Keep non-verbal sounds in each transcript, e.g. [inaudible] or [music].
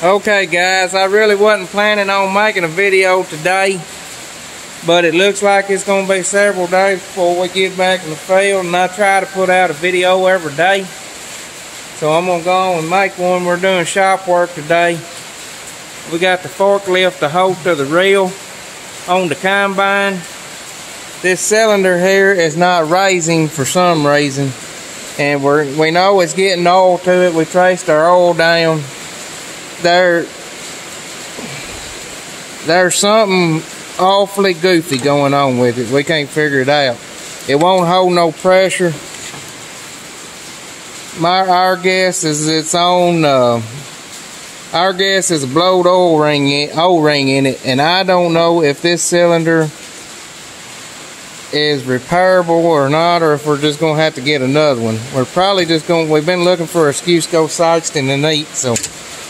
Okay guys, I really wasn't planning on making a video today, but it looks like it's going to be several days before we get back in the field, and I try to put out a video every day. So I'm going to go on and make one. We're doing shop work today. We got the forklift to hold to the reel on the combine. This cylinder here is not raising for some reason, and we're, we know it's getting oil to it. We traced our oil down there there's something awfully goofy going on with it. We can't figure it out. It won't hold no pressure. My our guess is its own uh, our guess is a blowed oil ring in, oil ring in it, and I don't know if this cylinder is repairable or not, or if we're just gonna have to get another one. We're probably just going. To. We've been looking for a Skusco Sikeston and eat, so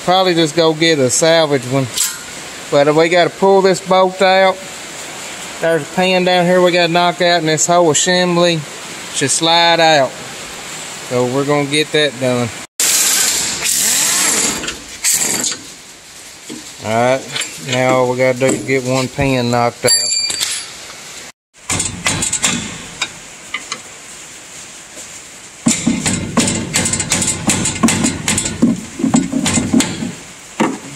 probably just go get a salvage one. But we got to pull this bolt out. There's a pin down here we got to knock out, and this whole assembly should slide out. So we're going to get that done. Alright, now all we got to do is get one pin knocked out.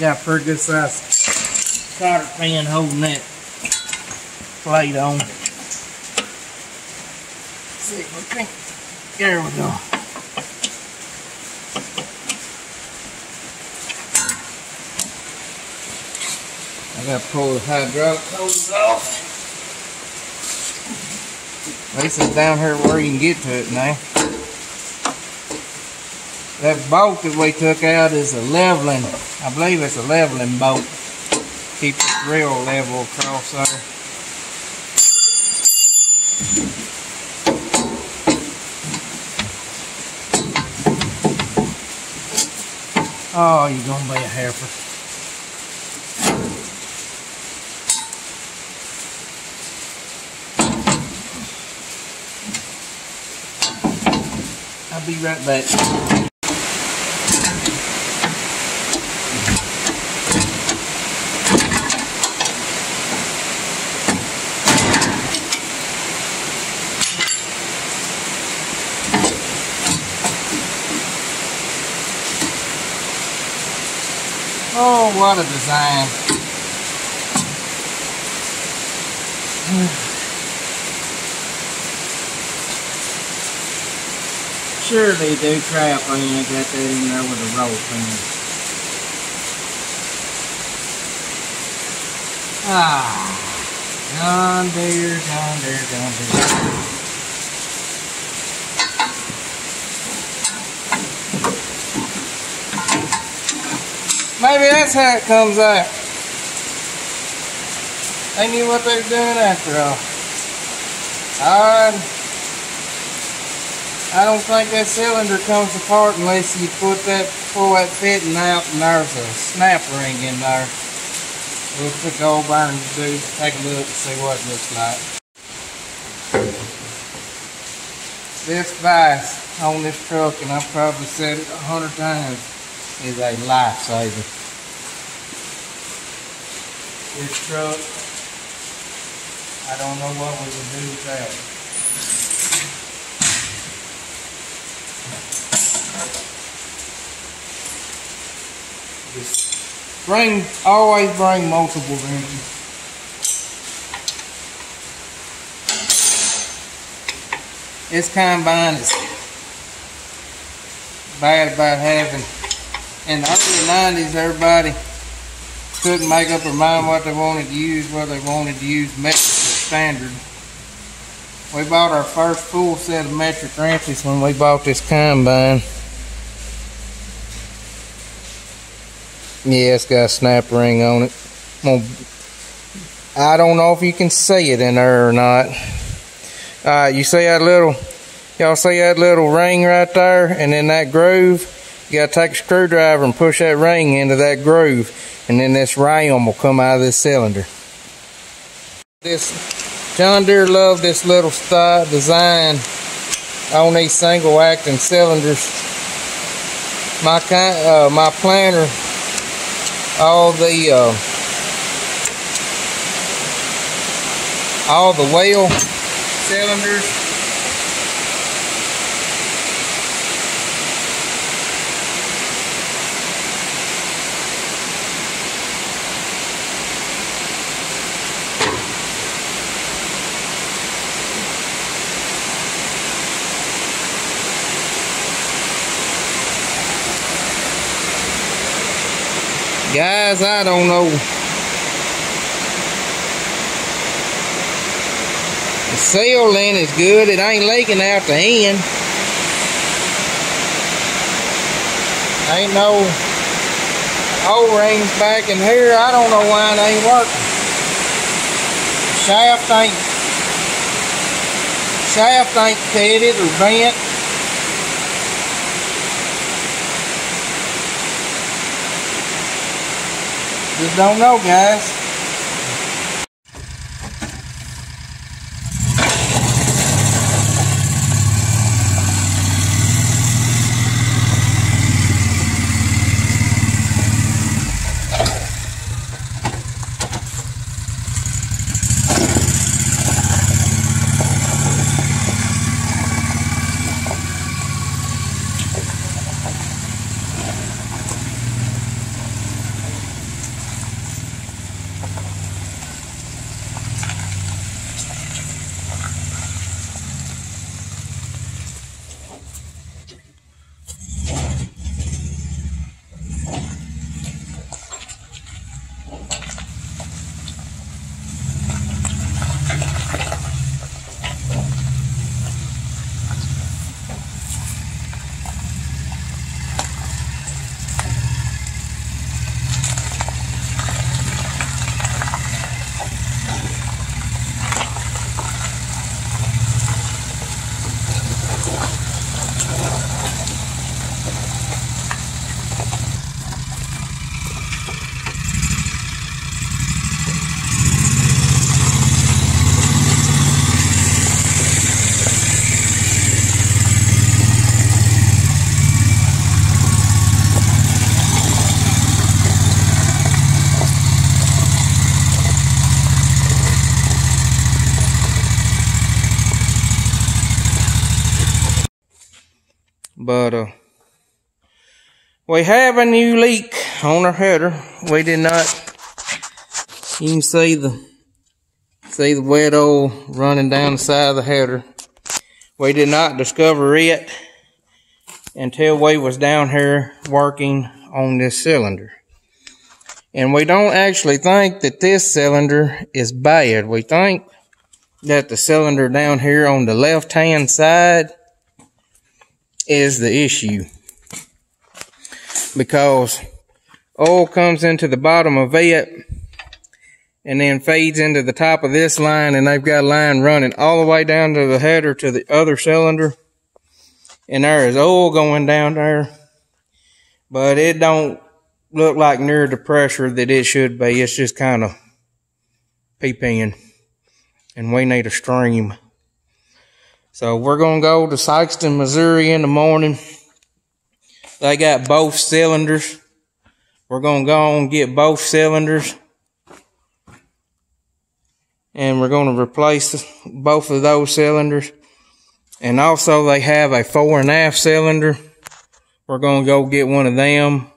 Got a pretty good size solder pan holding that plate on. Let's see can. There we go. I gotta pull the hydraulic hose off. At least it's down here where you can get to it now. That bolt that we took out is a leveling, I believe it's a leveling bolt. Keep it real level across there. Oh, you're gonna be a heifer. I'll be right back. Oh, what a design. [sighs] Sure they do trap I ain't got that in there with a roll pin. Ah, John Deere, John Deere, John Deere. Maybe that's how it comes out. They knew what they were doing after all. Alright. I don't think that cylinder comes apart unless you put that pull that fitting out and there's a snap ring in there. We'll put the old burn to do, take a look and see what it looks like. This vise on this truck, and I've probably said it a hundred times, is a lifesaver. This truck, I don't know what we would do without it. Just bring, always bring multiple wrenches. This combine is bad about having in the early 90s, everybody couldn't make up their mind what they wanted to use, whether they wanted to use metric or standard. We bought our first full set of metric wrenches when we bought this combine. Yeah, it's got a snap ring on it. I don't know if you can see it in there or not. Alright, you see that little, y'all see that little ring right there and in that groove? You gotta take a screwdriver and push that ring into that groove and then this ram will come out of this cylinder. This John Deere loved this little style design on these single acting cylinders. My kind, uh, my planter all the uh, all the well cylinders Guys, I don't know. The sealing is good. It ain't leaking out the end. Ain't no O-rings back in here. I don't know why it ain't working. Shaft ain't shaft ain't pitted or bent. Just don't know, guys. But uh, we have a new leak on our header. We did not. Can see the see the wet oil running down the side of the header. We did not discover it until we was down here working on this cylinder. And we don't actually think that this cylinder is bad. We think that the cylinder down here on the left hand side is the issue. Because oil comes into the bottom of it and then fades into the top of this line and they've got a line running all the way down to the header to the other cylinder. And there is oil going down there. But it don't look like near the pressure that it should be. It's just kind of peeping. And we need a stream. So we're going to go to Sikeston, Missouri in the morning. They got both cylinders. We're going to go and get both cylinders. And we're going to replace both of those cylinders. And also they have a four and a half cylinder. We're going to go get one of them.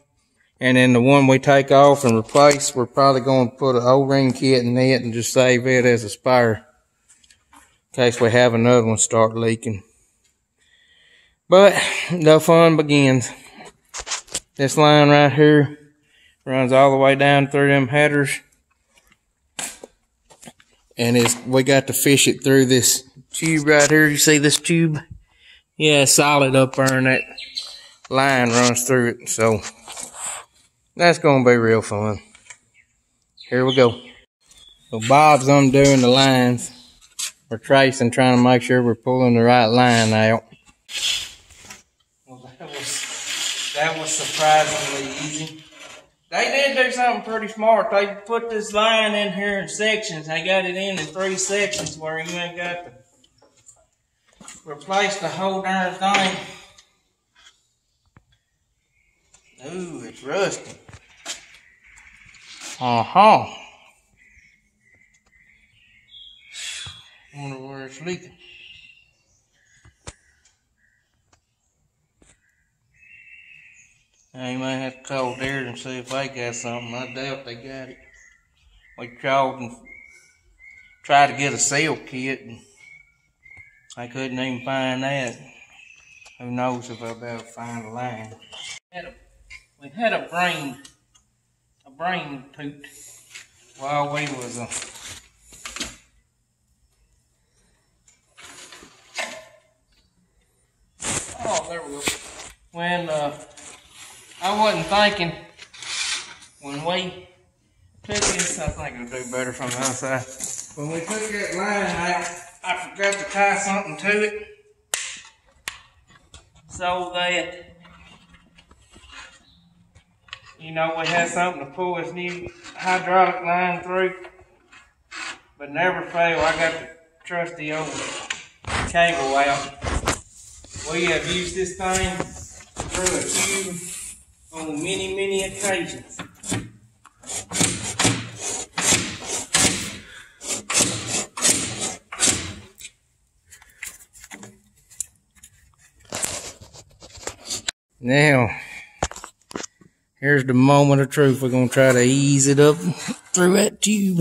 And then the one we take off and replace, we're probably going to put an O-ring kit in it and just save it as a spare case we have another one start leaking. But the fun begins. This line right here runs all the way down through them headers. And it's we got to fish it through this tube right here. You see this tube? Yeah, solid up there and that line runs through it. So that's gonna be real fun. Here we go. So Bob's undoing the lines we're tracing, trying to make sure we're pulling the right line out. Well, that was, that was surprisingly easy. They did do something pretty smart. They put this line in here in sections. They got it in in three sections where you ain't got to replace the whole darn thing. Ooh, it's rusty. Uh-huh. Now you might have to call there and see if they got something. I doubt they got it. We called and tried to get a seal kit and I couldn't even find that. Who knows if I'll be able to find a line. We had a brain, a brain toot while we was uh, Oh, there we go. When uh, I wasn't thinking, when we took this, I think it'll do better from the outside. When we took that line out, I forgot to tie something to it so that you know we had something to pull this new hydraulic line through. But never fail, I got the trusty old cable out. We have used this thing a tube on many, many occasions. Now, here's the moment of truth. We're going to try to ease it up through that tube.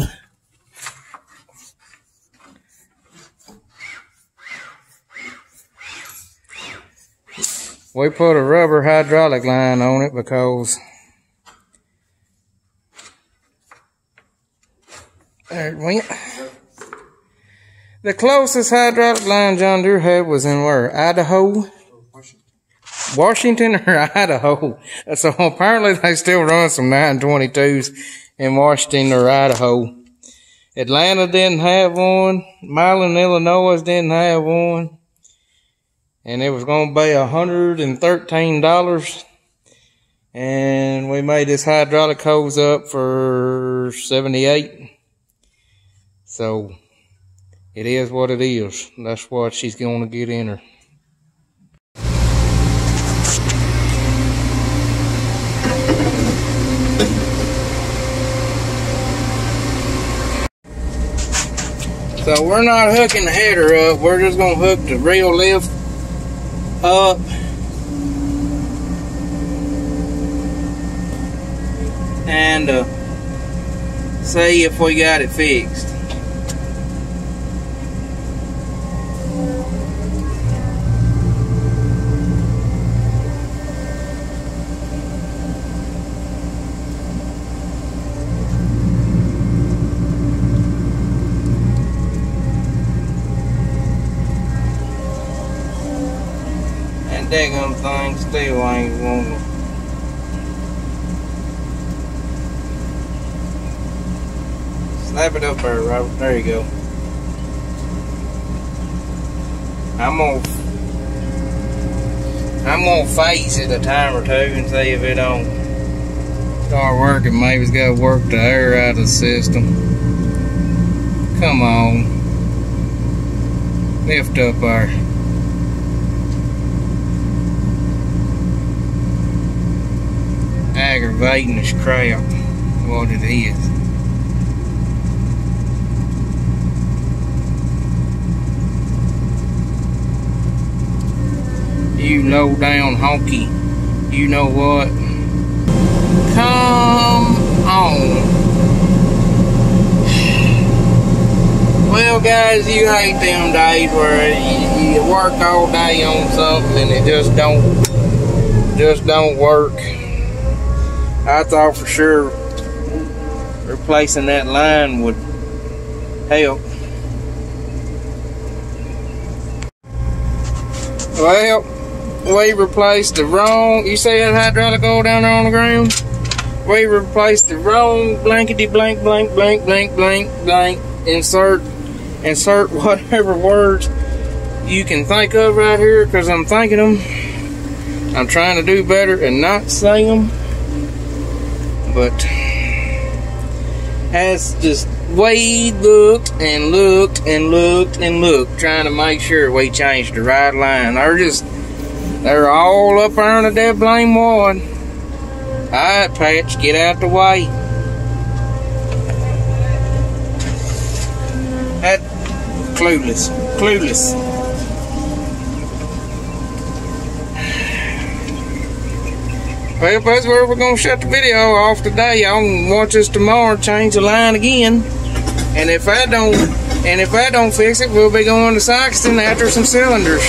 We put a rubber hydraulic line on it because there it went. The closest hydraulic line John Deere had was in where? Idaho? Washington or [laughs] Idaho. So apparently they still run some 922s in Washington or Idaho. Atlanta didn't have one. Milan, Illinois didn't have one. And it was going to be $113. And we made this hydraulic hose up for 78. So it is what it is. That's what she's going to get in her. So we're not hooking the header up, we're just gonna hook the reel lift up. And uh, see if we got it fixed. Daggum thing still ain't wanting Snap it up there, Robert. There you go. I'm gonna I'm gonna phase it a time or two and see if it don't start working. Maybe it's gotta work the air out of the system. Come on. Lift up there. Aggravating as crap what it is. You low down honky, you know what? Come on. Well, guys, you hate them days where you, you work all day on something and it just don't, just don't work. I thought for sure replacing that line would help. Well, we replaced the wrong, you see that hydraulic oil down there on the ground? We replaced the wrong blankety blank blank blank blank blank blank insert insert [laughs] whatever words you can think of right here because I'm thinking them. I'm trying to do better and not say them but as just Wade looked and looked and looked and looked, trying to make sure we changed the right line. They're just, they're all up around the dead blame one. All right, Patch, get out the way. That clueless, clueless. Well, that's where we're gonna shut the video off today. Y'all watch us tomorrow, change the line again. And if I don't and if I don't fix it, we'll be going to Saxton after some cylinders.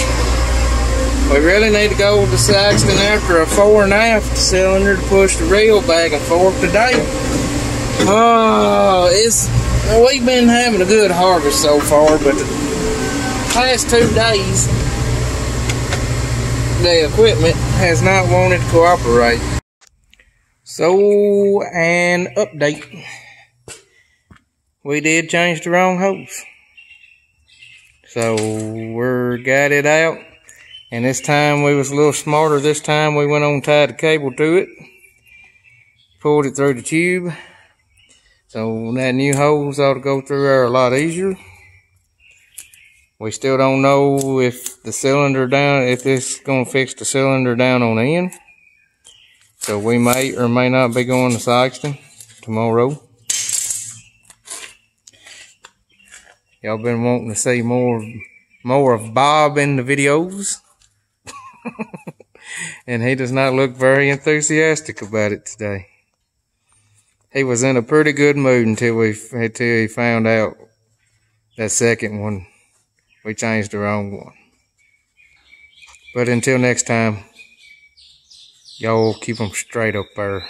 We really need to go to Saxton after a four and a half cylinder to push the reel back and forth today. Oh, it's we've been having a good harvest so far, but the past two days the equipment has not wanted to cooperate. So, an update. We did change the wrong hose. So, we're got it out. And this time we was a little smarter. This time we went on tied the cable to it. Pulled it through the tube. So that new hose ought to go through there a lot easier. We still don't know if the cylinder down, if this gonna fix the cylinder down on end. So we may or may not be going to Saxton tomorrow. Y'all been wanting to see more more of Bob in the videos. [laughs] and he does not look very enthusiastic about it today. He was in a pretty good mood until we until he found out that second one we changed the wrong one. But until next time, y'all keep them straight up there.